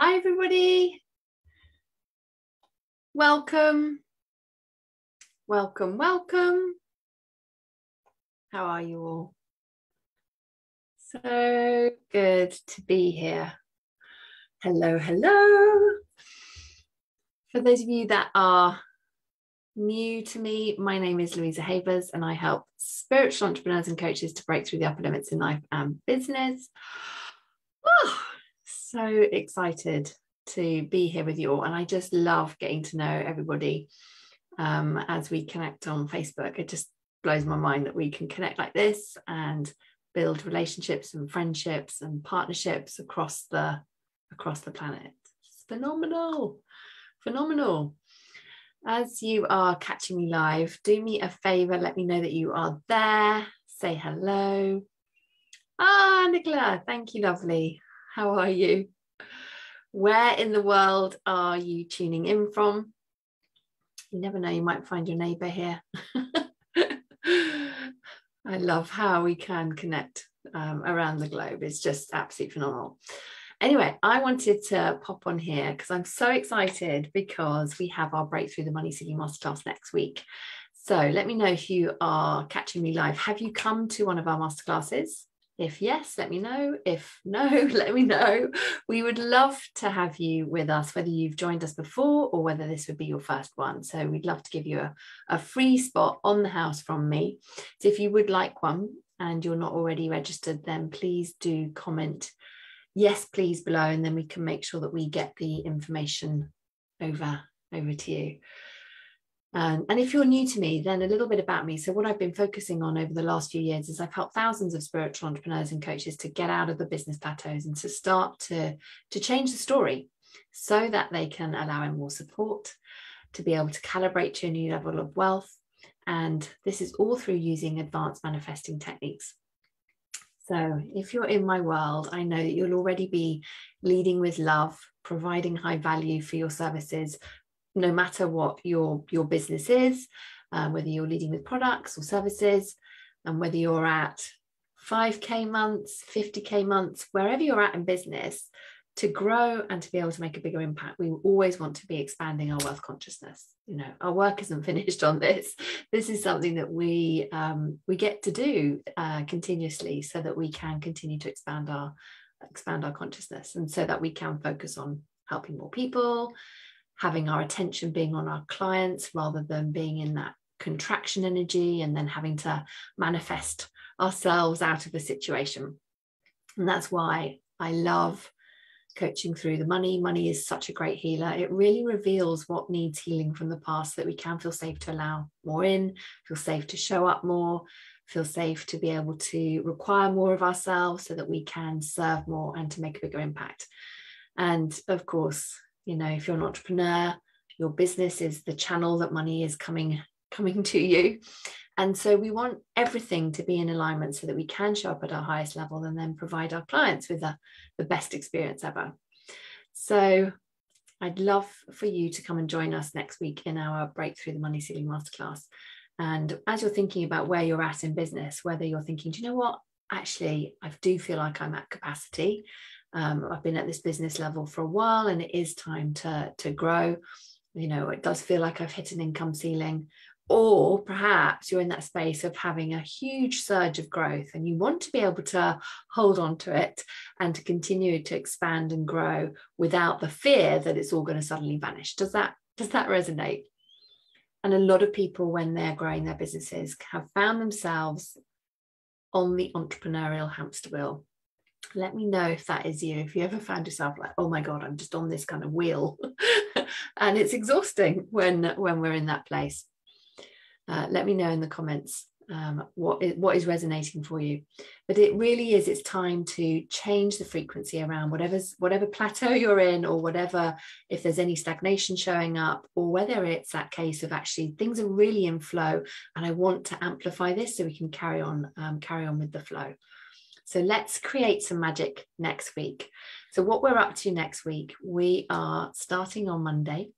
Hi, everybody. Welcome. Welcome, welcome. How are you all? So good to be here. Hello, hello. For those of you that are new to me, my name is Louisa Havers, and I help spiritual entrepreneurs and coaches to break through the upper limits in life and business. Oh, so excited to be here with you all. And I just love getting to know everybody um, as we connect on Facebook. It just blows my mind that we can connect like this and build relationships and friendships and partnerships across the across the planet. It's phenomenal, phenomenal. As you are catching me live, do me a favor, let me know that you are there. Say hello. Ah, Nicola, thank you, lovely. How are you? Where in the world are you tuning in from? You never know, you might find your neighbor here. I love how we can connect um, around the globe. It's just absolutely phenomenal. Anyway, I wanted to pop on here because I'm so excited because we have our Breakthrough the Money Ceiling Masterclass next week. So let me know if you are catching me live. Have you come to one of our masterclasses? If yes, let me know. If no, let me know. We would love to have you with us, whether you've joined us before or whether this would be your first one. So we'd love to give you a, a free spot on the house from me. So if you would like one and you're not already registered, then please do comment yes, please below, and then we can make sure that we get the information over over to you. Um, and if you're new to me, then a little bit about me. So, what I've been focusing on over the last few years is I've helped thousands of spiritual entrepreneurs and coaches to get out of the business plateaus and to start to, to change the story so that they can allow in more support, to be able to calibrate to a new level of wealth. And this is all through using advanced manifesting techniques. So, if you're in my world, I know that you'll already be leading with love, providing high value for your services, no matter what your your business is um, whether you're leading with products or services and whether you're at 5k months 50k months wherever you're at in business to grow and to be able to make a bigger impact we always want to be expanding our wealth consciousness. You know our work isn't finished on this. This is something that we um, we get to do uh, continuously so that we can continue to expand our expand our consciousness and so that we can focus on helping more people having our attention being on our clients rather than being in that contraction energy and then having to manifest ourselves out of a situation. And that's why I love coaching through the money. Money is such a great healer. It really reveals what needs healing from the past so that we can feel safe to allow more in, feel safe to show up more, feel safe to be able to require more of ourselves so that we can serve more and to make a bigger impact. And of course, you know if you're an entrepreneur your business is the channel that money is coming coming to you. And so we want everything to be in alignment so that we can show up at our highest level and then provide our clients with a, the best experience ever. So i'd love for you to come and join us next week in our breakthrough the money ceiling masterclass. And as you're thinking about where you're at in business whether you're thinking do you know what? Actually i do feel like i'm at capacity um, I've been at this business level for a while and it is time to, to grow. You know, it does feel like I've hit an income ceiling. Or perhaps you're in that space of having a huge surge of growth and you want to be able to hold on to it and to continue to expand and grow without the fear that it's all going to suddenly vanish. Does that does that resonate? And a lot of people, when they're growing their businesses, have found themselves on the entrepreneurial hamster wheel let me know if that is you. If you ever found yourself like oh my god i'm just on this kind of wheel. And it's exhausting when when we're in that place. Uh, let me know in the comments um, what is, what is resonating for you. But it really is it's time to change the frequency around whatever's whatever plateau you're in or whatever if there's any stagnation showing up or whether it's that case of actually things are really in flow and i want to amplify this so we can carry on um, carry on with the flow so let's create some magic next week. So, what we're up to next week, we are starting on Monday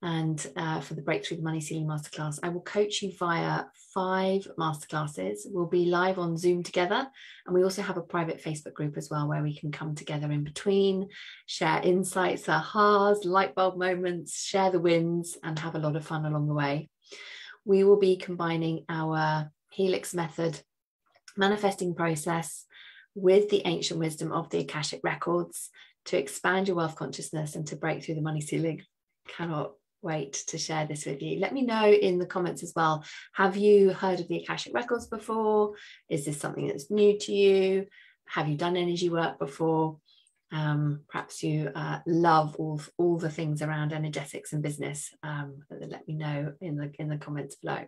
and uh, for the Breakthrough the Money Ceiling Masterclass, I will coach you via five masterclasses. We'll be live on Zoom together. And we also have a private Facebook group as well where we can come together in between, share insights, ahas, light bulb moments, share the wins, and have a lot of fun along the way. We will be combining our Helix method manifesting process with the ancient wisdom of the Akashic records to expand your wealth consciousness and to break through the money ceiling. Cannot wait to share this with you. Let me know in the comments as well. Have you heard of the Akashic Records before? Is this something that's new to you? Have you done energy work before? Um, perhaps you uh, love all, all the things around energetics and business. Um, let me know in the in the comments below.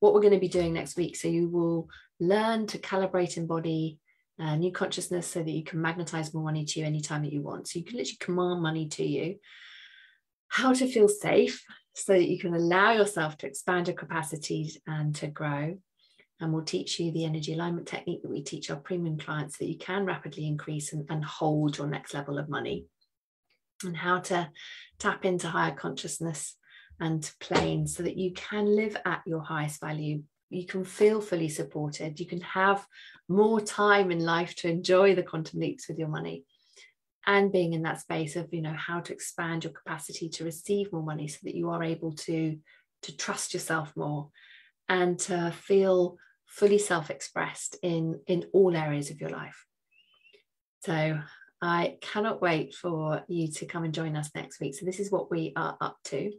What we're going to be doing next week. So you will learn to calibrate and embody uh, new consciousness so that you can magnetize more money to you anytime that you want. So you can literally command money to you how to feel safe so that you can allow yourself to expand your capacities and to grow. And we'll teach you the energy alignment technique that we teach our premium clients so that you can rapidly increase and, and hold your next level of money. And how to tap into higher consciousness and plane so that you can live at your highest value. You can feel fully supported. You can have more time in life to enjoy the quantum leaps with your money and being in that space of you know how to expand your capacity to receive more money so that you are able to to trust yourself more and to feel fully self-expressed in in all areas of your life. So i cannot wait for you to come and join us next week. So this is what we are up to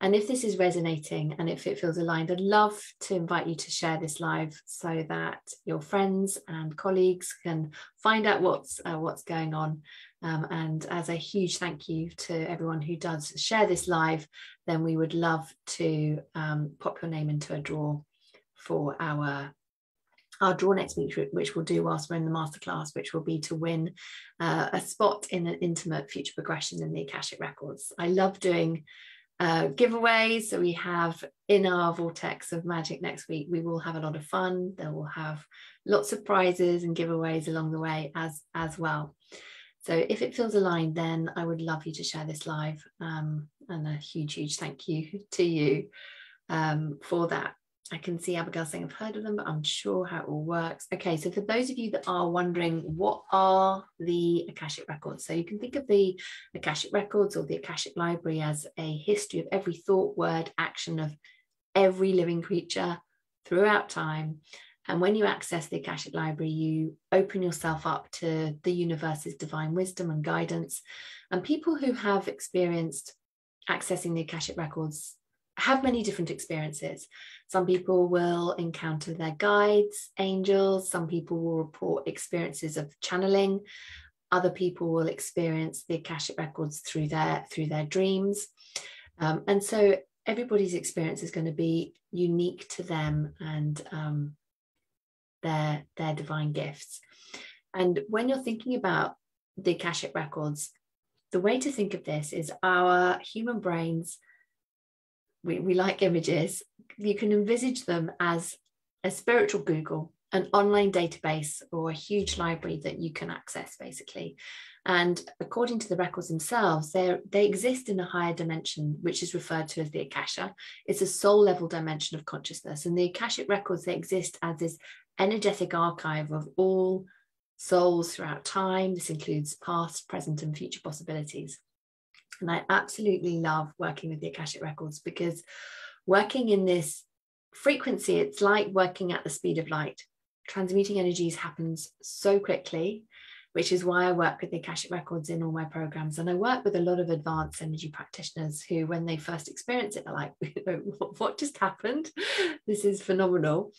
and if this is resonating and if it feels aligned, I'd love to invite you to share this live so that your friends and colleagues can find out what's uh, what's going on. Um, and as a huge thank you to everyone who does share this live, then we would love to um, pop your name into a draw for our our draw next week, which we'll do whilst we're in the masterclass, which will be to win uh, a spot in an intimate future progression in the Akashic Records. I love doing uh, giveaways. So we have in our vortex of magic next week, we will have a lot of fun. There will have lots of prizes and giveaways along the way as as well. So if it feels aligned, then I would love you to share this live. Um, and a huge, huge thank you to you um, for that. I can see Abigail saying I've heard of them, but I'm sure how it all works. Okay, so for those of you that are wondering, what are the Akashic Records? So you can think of the Akashic Records or the Akashic Library as a history of every thought, word, action of every living creature throughout time. And when you access the Akashic Library, you open yourself up to the universe's divine wisdom and guidance. And people who have experienced accessing the Akashic Records have many different experiences. Some people will encounter their guides, angels, some people will report experiences of channeling, other people will experience the Akashic records through their through their dreams. Um, and so everybody's experience is going to be unique to them and um, their their divine gifts. And when you're thinking about the Akashic records, the way to think of this is our human brains we, we like images, you can envisage them as a spiritual Google, an online database, or a huge library that you can access, basically. And according to the records themselves, they exist in a higher dimension, which is referred to as the Akasha. It's a soul level dimension of consciousness. And the Akashic records, they exist as this energetic archive of all souls throughout time. This includes past, present, and future possibilities. And I absolutely love working with the Akashic Records because working in this frequency, it's like working at the speed of light. Transmuting energies happens so quickly, which is why I work with the Akashic Records in all my programs. And I work with a lot of advanced energy practitioners who, when they first experience it, are like, what just happened? This is phenomenal.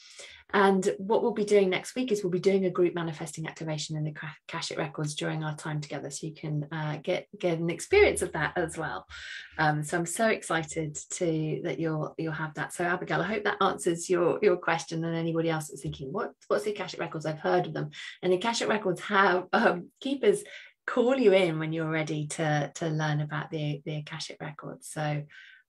And what we'll be doing next week is we'll be doing a group manifesting activation in the Akashic Records during our time together, so you can uh, get get an experience of that as well. Um, so I'm so excited to that you'll you'll have that. So Abigail, I hope that answers your your question and anybody else that's thinking, what what's the Akashic Records? I've heard of them, and the Akashic Records have um, keepers call you in when you're ready to to learn about the the Akashic Records. So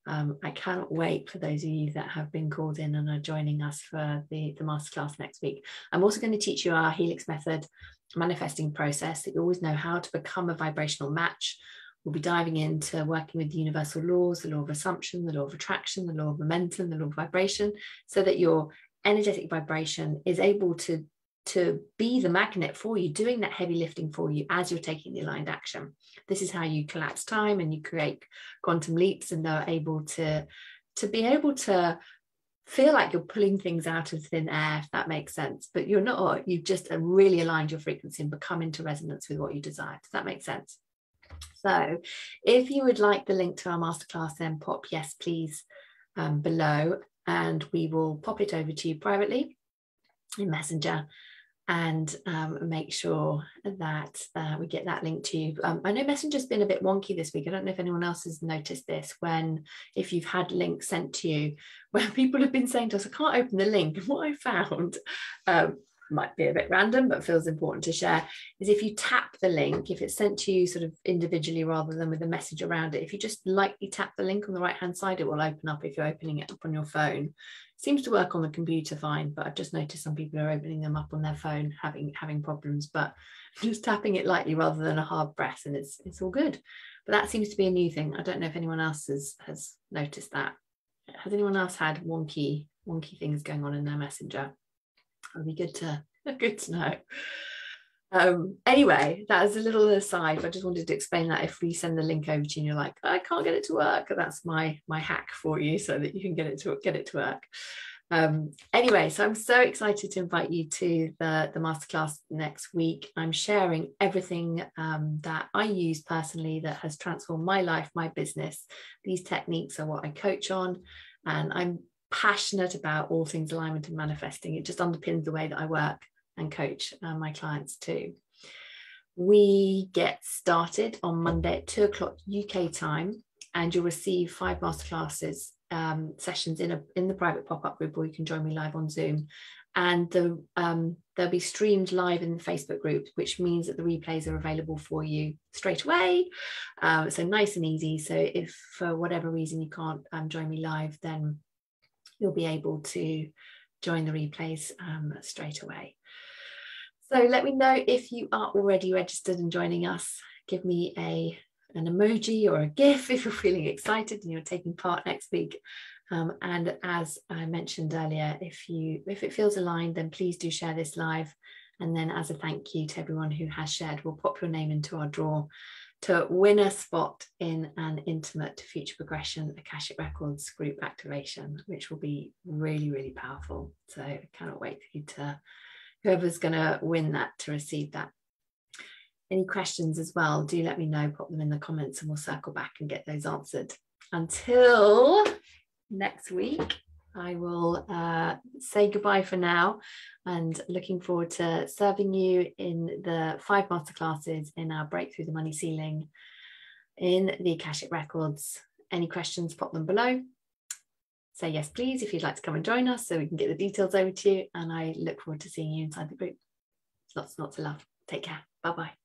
um, I cannot wait for those of you that have been called in and are joining us for the, the masterclass next week. I'm also going to teach you our Helix method manifesting process that you always know how to become a vibrational match We'll be diving into working with the universal laws, the law of assumption, the law of attraction, the law of momentum, the law of vibration, so that your energetic vibration is able to to be the magnet for you, doing that heavy lifting for you as you're taking the aligned action. This is how you collapse time and you create quantum leaps and are able to, to be able to feel like you're pulling things out of thin air, if that makes sense. But you're not, you've just really aligned your frequency and become into resonance with what you desire. Does that make sense? So if you would like the link to our masterclass, then pop yes, please um, below and we will pop it over to you privately in Messenger and um, make sure that uh, we get that link to you. Um, I know Messenger's been a bit wonky this week. I don't know if anyone else has noticed this when, if you've had links sent to you, where people have been saying to us, I can't open the link. And what I found, um, might be a bit random, but feels important to share, is if you tap the link, if it's sent to you sort of individually rather than with a message around it, if you just lightly tap the link on the right hand side, it will open up if you're opening it up on your phone. Seems to work on the computer fine, but I've just noticed some people are opening them up on their phone having having problems, but just tapping it lightly rather than a hard press and it's it's all good. But that seems to be a new thing. I don't know if anyone else has has noticed that. Has anyone else had wonky wonky things going on in their messenger? It'd be good to good to know. Um, anyway, that is a little aside. I just wanted to explain that if we send the link over to you and you're like, I can't get it to work, that's my my hack for you so that you can get it to get it to work. Um, anyway, so I'm so excited to invite you to the, the masterclass next week. I'm sharing everything um, that I use personally that has transformed my life, my business. These techniques are what I coach on, and I'm passionate about all things alignment and manifesting. It just underpins the way that I work and coach uh, my clients too. We get started on Monday at two o'clock UK time, and you'll receive five masterclasses um, sessions in a in the private pop up group, or you can join me live on Zoom. And the, um, they'll be streamed live in the Facebook group, which means that the replays are available for you straight away. Um, so nice and easy. So if for whatever reason you can't um, join me live, then you'll be able to join the replays um, straight away. So let me know if you are already registered and joining us. Give me a an emoji or a GIF if you're feeling excited and you're taking part next week. Um, and as I mentioned earlier, if you if it feels aligned, then please do share this live. And then as a thank you to everyone who has shared, we'll pop your name into our draw to win a spot in an intimate future progression Akashic Records group activation, which will be really, really powerful. So I cannot wait for you to, whoever's going to win that, to receive that. Any questions as well, do let me know, pop them in the comments and we'll circle back and get those answered. Until next week, I will uh, say goodbye for now and looking forward to serving you in the five masterclasses in our Breakthrough the Money Ceiling in the Akashic Records. Any questions, pop them below. Say yes, please, if you'd like to come and join us so we can get the details over to you. And I look forward to seeing you inside the group. Lots and lots of love. Take care. Bye bye.